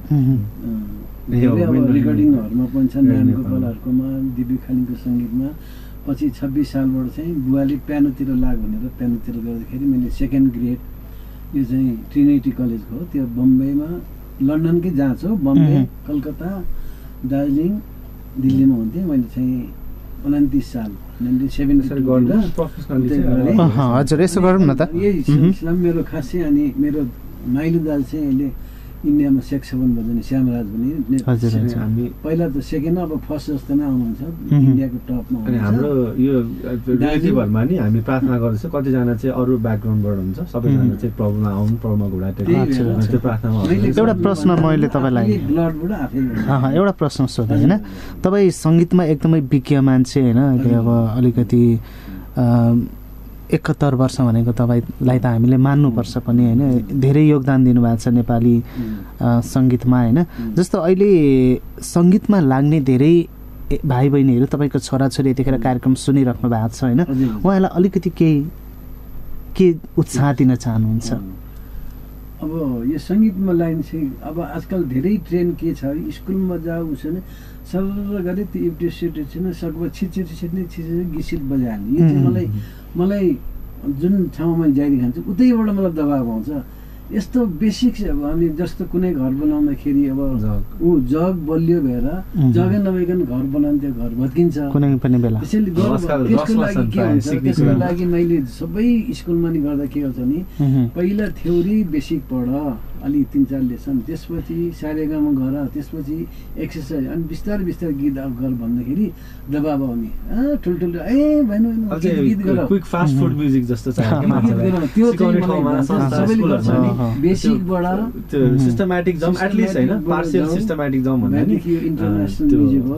रेकर्डिङहरूमा पनि छ नारायण गोपालहरूकोमा दिव्य खालिङको सङ्गीतमा। पछि छब्बिस सालबाट चाहिँ बुवाले प्यानोतिर लाग भनेर प्यानोतिर गर्दाखेरि मैले सेकेन्ड ग्रेड यो चाहिँ ट्रिनिटी कलेजको हो। त्यो बम्बईमा लन्डनकै जाँच हो बम्बे कलकत्ता दार्जिलिङ दिल्लीमा हुन्थेँ मैले चाहिँ उन्तिस साल। हजुर यसो गरौँ न त। यही मेरो खासै अनि मेरो माइलो दाजु चाहिँ अहिले इन्डियामा सेक्सोफोन बजाउने श्यामराज पनि हामी पहिला त सेकेन्ड अब फर्स्ट जस्तो नै आउनुहुन्छ इन्डियाको टपमा अनि हाम्रो यो भरमा नि हामी प्रार्थना गर्दैछ कतिजना चाहिँ अरू ब्याकग्राउन्डबाट हुन्छ सबैजना चाहिँ प्रब्लममा आउनु प्रब्लममा घुडा त्यो प्रार्थनामा एउटा प्रश्न मैले तपाईँलाई एउटा प्रश्न सोधेँ होइन। तपाईँ सङ्गीतमा एकदमै विज्ञ मान्छे होइन अहिले अब अलिकति एकहत्तर वर्ष भनेको तपाईँलाई त हामीले मान्नुपर्छ पनि होइन? धेरै योगदान दिनुभएको छ नेपाली सङ्गीतमा होइन? जस्तो अहिले सङ्गीतमा लाग्ने धेरै भाइ बहिनीहरू तपाईँको छोराछोरी यतिखेर कार्यक्रम सुनिराख्नु भएको छ होइन? उहाँलाई अलिकति केही के उत्साह दिन चाहनुहुन्छ? अब यो सङ्गीतमा लाइन चाहिँ अब आजकल धेरै ट्रेन्ड के छ स्कुलमा जाऊ उसो नै सरर गरे त्यो इप्टे सेटे छैन सकभर छिट छिट्ने छिट गीत बजाइहाल्ने यो चाहिँ मलाई मलाई जुन ठाउँमा जारी खान्छ उतैबाट मलाई दबाब आउँछ। यस्तो बेसिक अब हामी जस्तो कुनै घर बनाउँदाखेरि अब ऊ जग बलियो भएर जगै नभइकन घर बनाउँथ्यो घर भत्किन्छ। त्यसैले त्यसको लागि के हुन्छ त्यसको लागि मैले सबै स्कुलमा नि गर्दा के गर्छ नि पहिला थ्योरी बेसिक पढ। अलिक तिन चार लेसन। त्यसपछि सारेगामा गर त्यसपछि एक्सर्साइज अनि बिस्तारै बिस्तारै गीत गर भन्दाखेरि दबाब आउने। ठुल्ठुलो ए भएन गीत गर। फास्ट फुड म्युजिक जस्तो त्यो सबैले गर्छ नि बेसिकबाट त्यो सिस्टमेटिक जम्प एटलिस्ट होइन पार्सियल सिस्टमेटिक जम्प भन्दा नि।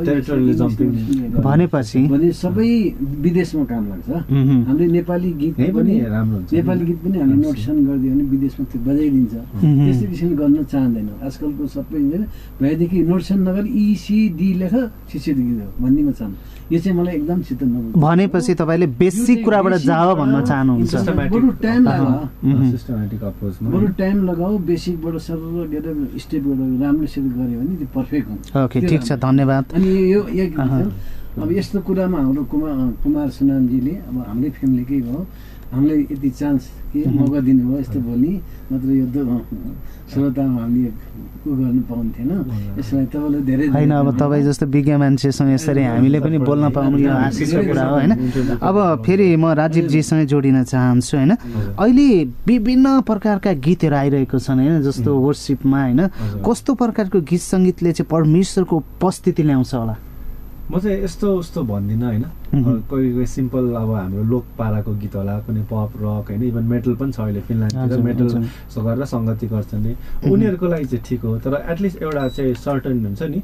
टेरिटोरियल जम्पिङ भनेपछि? भने सबै विदेशमा काम लाग्छ। हामीले नेपाली गीत पनि राम्रो नेपाली गीत पनि हामीले नोटिसन गरिदियो भने विदेशमा त्यो बजाइदिन्छ। त्यस्तो किसिमले गर्न चाहँदैन। आजकलको सबै भएदेखि नोटिसन नगरी इसिडी लेख छिसिडी गीत हो भन्नेमा चाहनु यो चाहिँ मलाई एकदम चित्त नबुझ्छ भनेपछि तपाईँले बेसिक कुराबाट जाओ भन्न चाहनुहुन्छ। बरु टाइम बरु टाइम लगाऊ बेसिकबाट सर गरेर स्टेपबाट राम्रोसित गऱ्यो भने त्यो पर्फेक्ट हुन्छ। ओके ठिक छ धन्यवाद। अनि यो एक अब यस्तो कुरामा हाम्रो कुमार कुमार सुनामजीले अब हाम्रै फ्यामिलीकै भयो हामीलाई यति चान्स के मौका दिनुभयो यस्तो बोल्ने नत्र यो श्रोतामा हामीले उ गर्नु पाउँथेन। यसलाई तपाईँलाई धेरै होइन अब तपाईँ जस्तो विज्ञ मान्छेसँग यसरी हामीले पनि बोल्न पाउनु यो आशिषको कुरा हो होइन? अब फेरि म राजीवजीसँग जोडिन चाहन्छु होइन? अहिले विभिन्न प्रकारका गीतहरू आइरहेको छन् होइन? जस्तो वर्सिपमा होइन? कस्तो प्रकारको गीत सङ्गीतले चाहिँ परमेश्वरको उपस्थिति ल्याउँछ होला? म चाहिँ यस्तो उस्तो भन्दिनँ होइन। कोही कोही सिम्पल अब हाम्रो लोक पाराको गीत होला कुनै पप रक होइन इभन मेटल पनि छ अहिले फिनल्यान्डतिर। मेटल गरेर सङ्गति गर्छन् नि। उनीहरूको लागि चाहिँ ठिक हो तर एटलिस्ट एउटा चाहिँ सर्टन हुन्छ नि।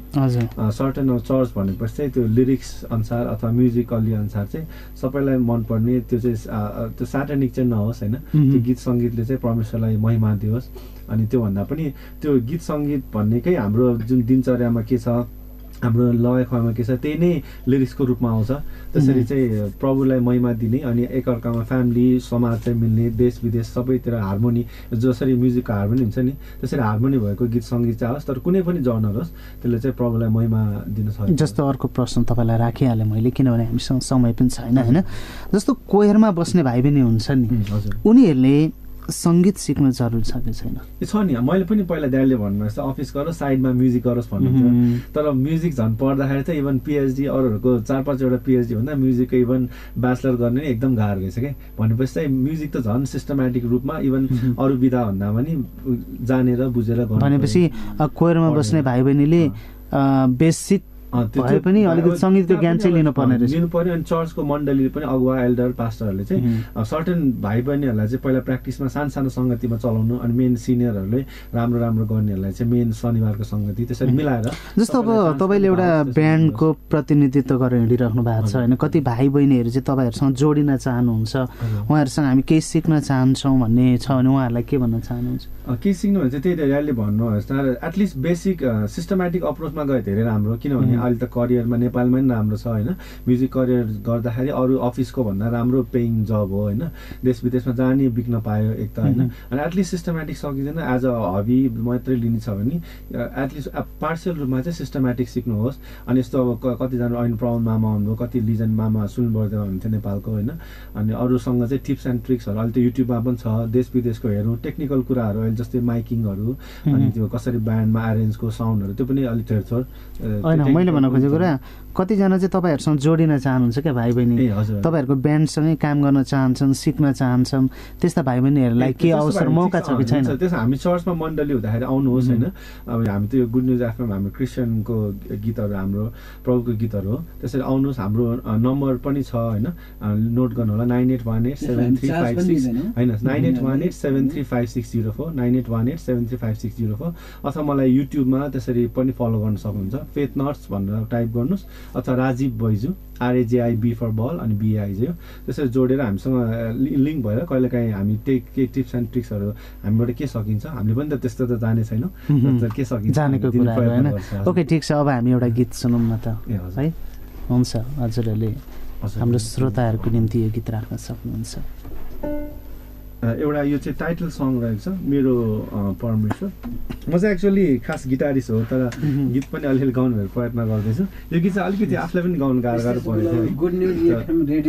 सर्टन चर्च भनेपछि चाहिँ त्यो लिरिक्स अनुसार अथवा म्युजिकली अनुसार चाहिँ सबैलाई मनपर्ने त्यो चाहिँ त्यो साटनिक चाहिँ नहोस् होइन। त्यो गीत सङ्गीतले चाहिँ परमेश्वरलाई महिमा दियोस् अनि त्योभन्दा पनि त्यो गीत सङ्गीत भन्नेकै हाम्रो जुन दिनचर्यामा के छ हाम्रो लय खमा के छ त्यही नै लिरिक्सको रूपमा आउँछ। त्यसरी चाहिँ प्रभुलाई महिमा दिने अनि एकअर्कामा फ्यामिली समाज चाहिँ मिल्ने देश विदेश सबैतिर हार्मोनी जसरी म्युजिकको हार्मोनी हुन्छ नि त्यसरी हार्मोनी भएको गीत सङ्गीत चाहिँ तर कुनै पनि जनर होस् त्यसले चाहिँ प्रभुलाई महिमा दिन सक्छ जस्तो अर्को प्रश्न तपाईँलाई राखिहालेँ मैले किनभने हामीसँग समय पनि छैन होइन? जस्तो कोयरमा बस्ने भाइ बहिनी हुन्छ नि हजुर। उनीहरूले सङ्गीत सिक्नु जरुरी छ कि छैन? छ नि। मैले पनि पहिला ड्याडीले भन्नुभएको छ अफिस गरोस् साइडमा म्युजिक गरोस् भन्नुहुन्छ तर म्युजिक झन् पढ्दाखेरि चाहिँ इभन पिएचडी अरूहरूको चार पाँचवटा पिएचडी भन्दा म्युजिकको इभन ब्याचलर गर्ने नै एकदम गाह्रो रहेछ क्या भनेपछि चाहिँ म्युजिक त झन् सिस्टमेटिक रूपमा इभन अरू विधा भन्दा पनि जानेर बुझेर भनेपछि कोयरमा बस्ने भाइ बहिनीले बेसिक भए पनि अलिकति सङ्गीतको ज्ञान चाहिँ लिनुपर्ने रहेछ। लिनु पर्यो अनि चर्चको मण्डलीले पनि अगुवा एल्डर पास्टरहरूले चाहिँ सर्टेन भाइ बहिनीहरूलाई चाहिँ पहिला प्र्याक्टिसमा सानो सानो सङ्गतिमा चलाउनु अनि मेन सिनियरहरूले राम्रो राम्रो गर्नेहरूलाई चाहिँ मेन शनिबारको सङ्गति त्यसरी मिलाएर जस्तो अब तपाईँले एउटा ब्यान्डको प्रतिनिधित्व गरेर हिँडिराख्नु भएको छ होइन कति भाइ बहिनीहरू चाहिँ तपाईँहरूसँग जोडिन चाहनुहुन्छ उहाँहरूसँग हामी केही सिक्न चाहन्छौँ भन्ने छ भने उहाँहरूलाई के भन्न चाहनुहुन्छ? केही सिक्नु भने चाहिँ त्यही ड्याडीले भन्नु एटलिस्ट बेसिक सिस्टमेटिक अप्रोचमा गयो धेरै राम्रो किनभने अहिले त करियरमा नेपालमा पनि राम्रो छ होइन? म्युजिक करियर गर्दाखेरि अरू अफिसको भन्दा राम्रो पेइङ जब हो होइन? देश विदेशमा जहाँ नि बिक्न पायो एक त होइन? अनि एटलिस्ट सिस्टमेटिक सकिँदैन। एज अ हबी मात्रै लिने छ भने एटलिस्ट पार्सियल रूपमा चाहिँ सिस्टमेटिक सिक्नुहोस्। अनि यस्तो अब कतिजना ऐन प्रवन मामा हुनुभयो कति लिजन मामा सुन बर्देवा हुन्थ्यो नेपालको होइन? अनि अरूसँग चाहिँ टिप्स एन्ड ट्रिक्सहरू अहिले त युट्युबमा पनि छ देश विदेशको हेरौँ टेक्निकल कुराहरू अहिले जस्तै माइकिङहरू अनि त्यो कसरी ब्यान्डमा एरेन्जको साउन्डहरू त्यो पनि अलिक थेरथोर होइन मैले भन्न खोजेको कुरा कतिजना चाहिँ तपाईँहरूसँग जोडिन चाहनुहुन्छ क्या भाइ बहिनी तपाईँहरूको ब्यान्डसँगै काम गर्न चाहन्छन् सिक्न चाहन्छन् त्यस्ता भाइ बहिनीहरूलाई के अवसर मौका छ कि छैन? त्यसो हामी चर्चमा मण्डली हुँदाखेरि आउनुहोस् होइन। अब हामी त यो गुड न्युज एफएम हाम्रो क्रिस्चियनको गीतहरू हाम्रो प्रभुको गीतहरू हो। त्यसरी आउनुहोस् हाम्रो नम्बर पनि छ होइन। नोट गर्नु होला nine eight one eight seven three five six. होइन nine eight one eight seven three five six zero four nine eight one eight seven three five six zero four. अथवा मलाई युट्युबमा त्यसरी पनि फलो गर्न सक्नुहुन्छ। फेथ नट्स भनेर type गर्नुहोस् अथवा Rajiv Baiju R A J I B for ball अनि बिआइजे हो। त्यसरी जोडेर हामीसँग लिङ्क भएर कहिलेकाहीँ हामी टेक के टिप्स एन्ड ट्रिक्सहरू हामीबाट के सकिन्छ हामीले पनि त त्यस्तो त जाने छैनौँ। के सकिन्छ जानेको होइन। ओके ठिक छ। अब हामी एउटा गीत सुनौँ न त है? हुन्छ। हजुरहरूले हजुर। हाम्रो श्रोताहरूको निम्ति यो गीत राख्न सक्नुहुन्छ। एउटा यो चाहिँ टाइटल सङ रहेको छ मेरो परमेश्वर म चाहिँ एक्चुअली खास गिटारिस्ट हो तर गीत पनि अलिअलि गाउनु प्रयत्न गर्दैछु। यो गीत चाहिँ अलिकति आफूलाई पनि गाउनु गाह्रो गाह्रो परेको थियो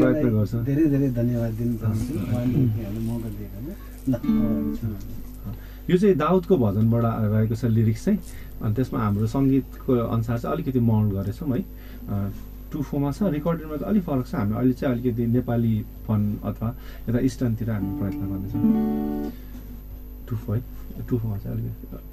प्रयत्न गर्छु। धेरै धेरै धन्यवाद दिन चाहन्छु। यो चाहिँ दाउदको भजनबाट रहेको छ लिरिक्स चाहिँ। अनि त्यसमा हाम्रो सङ्गीतको अनुसार चाहिँ अलिकति माउन्ट गरेछौँ है। टु फोरमा छ रेकर्डिङमा चाहिँ अलिक फरक छ हामी अहिले चाहिँ अलिकति नेपाली फन अथवा यता इस्टर्नतिर हामी प्रयत्न गर्दैछौँ। टु फो है टु फोरमा चाहिँ अलिकति।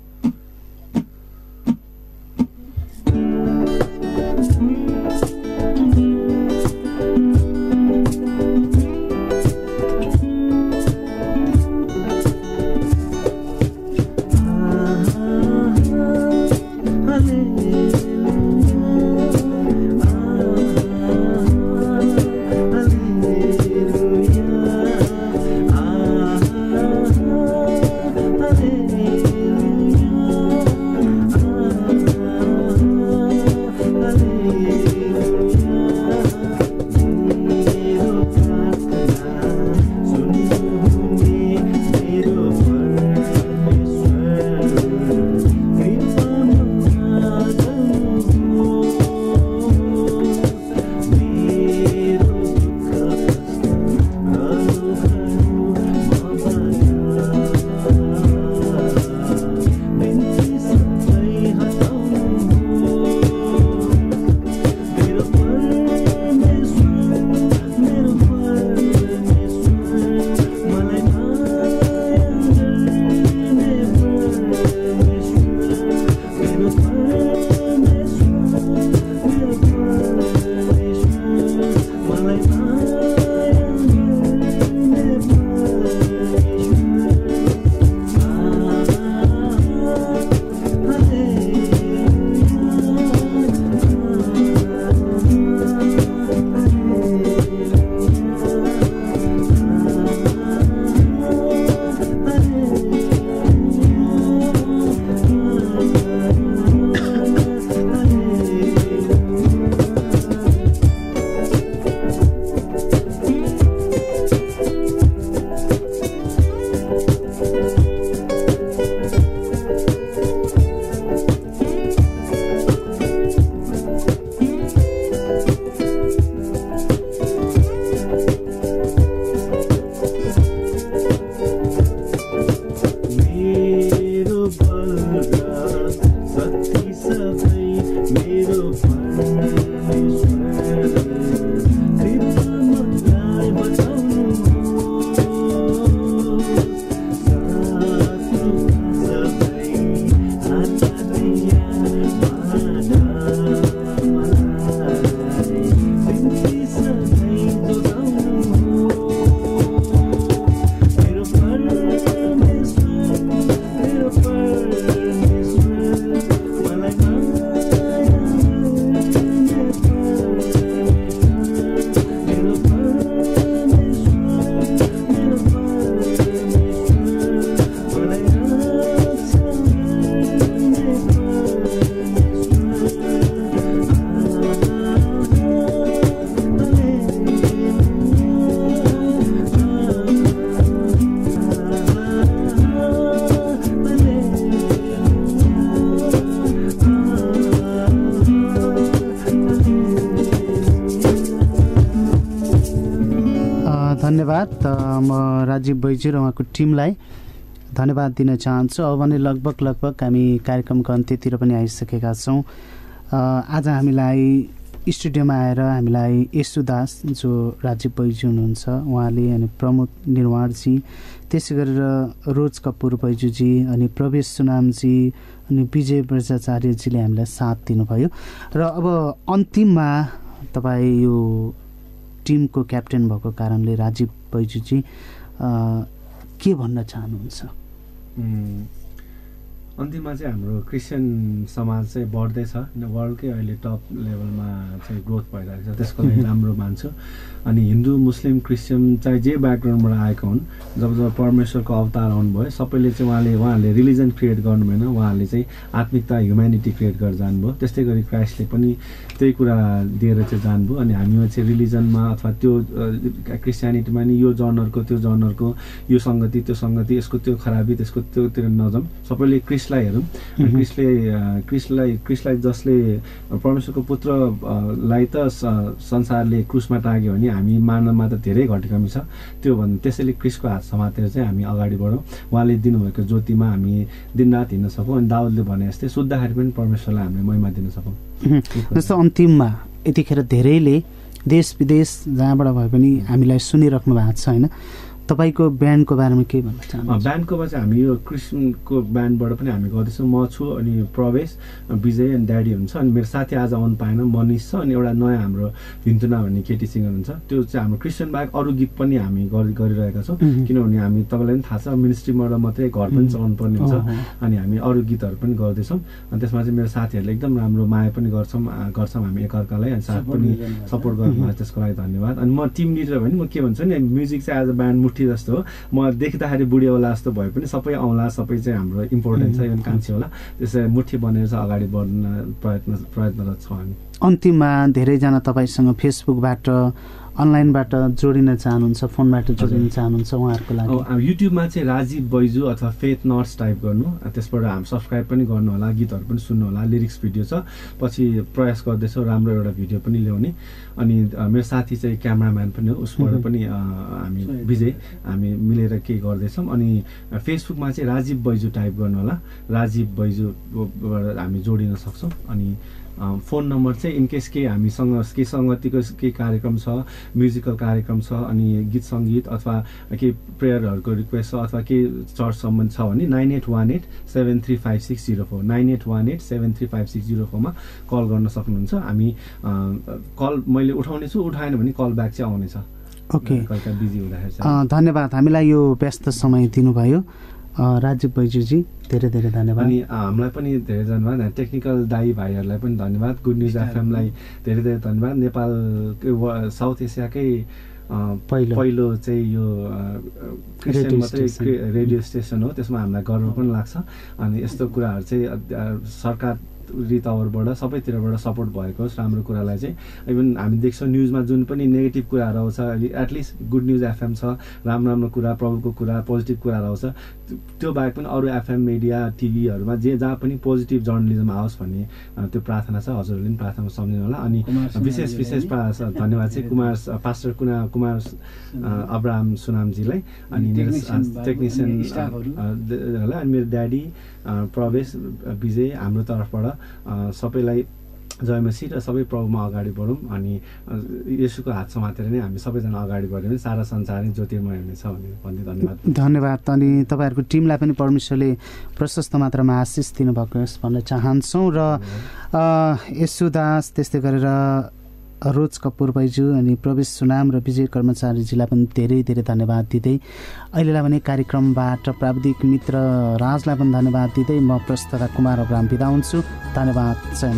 राजीव बैजी र उहाँको टिमलाई धन्यवाद दिन चाहन्छु। अब भने लगभग लगभग हामी कार्यक्रमको अन्त्यतिर पनि आइसकेका छौँ। आज हामीलाई स्टुडियोमा आएर हामीलाई यसुदास जो राजीव बैजू हुनुहुन्छ उहाँले अनि प्रमोद निर्वाणजी त्यसै गरेर रोज कपुर बैजूजी अनि प्रवेश सुनामजी अनि विजय ब्रजाचार्यजीले हामीलाई साथ दिनुभयो। र अब अन्तिममा तपाईँ यो टिमको क्याप्टेन भएको कारणले राजीव बैजूजी के भन्न चाहनुहुन्छ? अन्तिममा चाहिँ हाम्रो क्रिस्चियन समाज चाहिँ बढ्दैछ वर्ल्डकै अहिले टप लेभलमा चाहिँ ग्रोथ भइरहेको छ त्यसको लागि [LAUGHS] राम्रो मान्छु। अनि हिन्दू मुस्लिम क्रिस्चियन चाहिँ जे ब्याकग्राउन्डबाट आएको हुन् जब जब परमेश्वरको अवतार आउनुभयो सबैले चाहिँ उहाँले उहाँहरूले रिलिजन क्रिएट गर्नु भएन उहाँहरूले चाहिँ आत्मिकता ह्युमेनिटी क्रिएट गरेर जानुभयो त्यस्तै गरी क्राइस्टले पनि त्यही कुरा दिएर चाहिँ जानुभयो अनि हामीमा चाहिँ रिलिजनमा अथवा त्यो क्रिस्चियनिटीमा नि यो जनरको त्यो जनरको यो सङ्गति त्यो सङ्गति यसको त्यो खराबी त्यसको त्योतिर नजाउँ सबैले क्रिस्टलाई हेरौँ। क्रिस्टले क्रिस्टलाई क्रिस्टलाई जसले परमेश्वरको पुत्रलाई त संसारले क्रुसमा टाग्यो भने हामी मानवमा त धेरै घटकमी छ। त्यो भन्दा त्यसैले क्रिसको हात समातेर चाहिँ हामी अगाडि बढौँ। उहाँले दिनुभएको ज्योतिमा हामी दिनरात हिँड्न सकौँ अनि दाउदले भने जस्तै सुत्दाखेरि पनि परमेश्वरलाई हामीले महिमा दिन सकौँ। जस्तो अन्तिममा यतिखेर धेरैले देश विदेश जहाँबाट भए पनि हामीलाई सुनिराख्नु भएको छ होइन? तपाईँको ब्यान्डको बारेमा के भन्न चाहनुहुन्छ? ब्यान्डकोमा चाहिँ हामी यो कृष्णको ब्यान्डबाट पनि हामी गर्दैछौँ। म छु अनि प्रवेश विजय अनि ड्याडी हुन्छ। अनि मेरो साथी आज आउनु पाएन मनिष छ अनि एउटा नयाँ हाम्रो भिन्तुना भन्ने केटी सिङ्गर हुन्छ। त्यो चाहिँ हाम्रो क्रिस्चियन बाहेक अरू गीत पनि हामी गरिरहेका छौँ। किनभने हामी तपाईँलाई पनि थाहा छ मिनिस्ट्रीबाट मात्रै घर पनि चलाउनु पर्ने हुन्छ। अनि हामी अरू गीतहरू पनि गर्दैछौँ। अनि त्यसमा चाहिँ मेरो साथीहरूले एकदम राम्रो माया पनि गर्छौँ गर्छौँ हामी एकअर्कालाई। अनि साथ पनि सपोर्ट गर्नु त्यसको लागि धन्यवाद। अनि म टिम लिडर भने म के भन्छु नि म्युजिक चाहिँ एज अ ब्यान्ड मुठी जस्तो। म देख्दाखेरि बुढी होला जस्तो भए पनि सबै आउँला सबै चाहिँ हाम्रो इम्पोर्टेन्ट छ इभन कान्छी होला। त्यसरी मुठी बनेर चाहिँ अगाडि बढ्न प्रयत्न प्रयत्नरत छौँ हामी। अन्तिममा धेरैजना तपाईँसँग फेसबुकबाट अनलाइनबाट जोडिन चाहनुहुन्छ फोनबाट जोडिन चाहनुहुन्छ उहाँहरूको लागि? युट्युबमा चाहिँ राजीव बैजू अथवा फेथ नर्स टाइप गर्नु। त्यसबाट हामी सब्सक्राइब पनि गर्नु होला गीतहरू पनि सुन्नु होला लिरिक्स भिडियो छ। पछि प्रयास गर्दैछौँ राम्रो एउटा भिडियो पनि ल्याउने। अनि मेरो साथी चाहिँ क्यामराम्यान पनि हो उसबाट पनि हामी विजय हामी मिलेर के गर्दैछौँ। अनि फेसबुकमा चाहिँ राजीव बैजू टाइप गर्नु होला। राजीव बैजूबाट हामी जोडिन सक्छौँ। अनि फोन नम्बर चाहिँ इनकेस के हामीसँग के सङ्गतिको के कार्यक्रम छ म्युजिकल कार्यक्रम छ अनि गीत सङ्गीत अथवा के प्रेयरहरूको रिक्वेस्ट छ अथवा के चर्च सम्बन्ध छ भने nine eight one eight seven three five six zero four nine eight one eight seven three five six zero फोरमा कल गर्न सक्नुहुन्छ। हामी कल मैले उठाउने छु उठाएन भने कल ब्याक चाहिँ आउनेछ। ओके धन्यवाद। हामीलाई यो व्यस्त समय दिनुभयो। राजीव बैजूजी धेरै धेरै धन्यवाद। अनि हामीलाई पनि धेरै धन्यवाद टेक्निकल दाई भाइहरूलाई पनि धन्यवाद। गुड न्युज एफएमलाई धेरै धेरै धन्यवाद। नेपाल साउथ एसियाकै पहिलो। पहिलो चाहिँ यो क्रिस्चियन मात्रै रेडियो स्टेसन हो। त्यसमा हामीलाई गर्व पनि लाग्छ। अनि यस्तो कुराहरू चाहिँ सरकार रि तौरबाट सबैतिरबाट सपोर्ट भएको होस् राम्रो कुरालाई चाहिँ। इभन हामी देख्छौँ न्युजमा जुन पनि नेगेटिभ कुराहरू आउँछ एटलिस्ट गुड न्युज एफएम छ राम्रो राम्रो कुरा प्रभुको कुरा पोजिटिभ कुराहरू आउँछ। त्यो बाहेक पनि अरू एफएम मिडिया टिभीहरूमा जे जहाँ पनि पोजिटिभ जर्नलिजम आओस् भन्ने त्यो प्रार्थना छ। हजुरहरूले पनि प्रार्थना सम्झिनु होला। अनि विशेष विशेष धन्यवाद चाहिँ कुमार पास्टर कुना कुमार अब्राहम सुनामजीलाई। अनि मेरो टेक्निसियन होला। अनि मेरो ड्याडी प्रवेश विजय हाम्रो तर्फबाट सबैलाई जयमसी र सबै प्रभुमा अगाडि बढौँ अनि यसुको हात समातेर नै हामी सबैजना अगाडि बढ्यौँ। भने सारा संसार ज्योतिर्मय हुनेछ भन्ने भन्ने धन्यवाद। धन्यवाद। अनि तपाईँहरूको टिमलाई पनि परमेश्वरले प्रशस्त मात्रामा आशिष दिनुभएको भन्न चाहन्छौँ र यसुदास त्यस्तै गरेर रोज कपुर बैजू अनि प्रवेश सुनाम र विजय कर्मचारीजीलाई पनि धेरै धेरै धन्यवाद दिँदै अहिलेलाई भने कार्यक्रमबाट प्राविधिक मित्र राजलाई पनि धन्यवाद दिँदै म प्रस्तुता कुमार अब्राम बिदा हुन्छु। धन्यवाद जय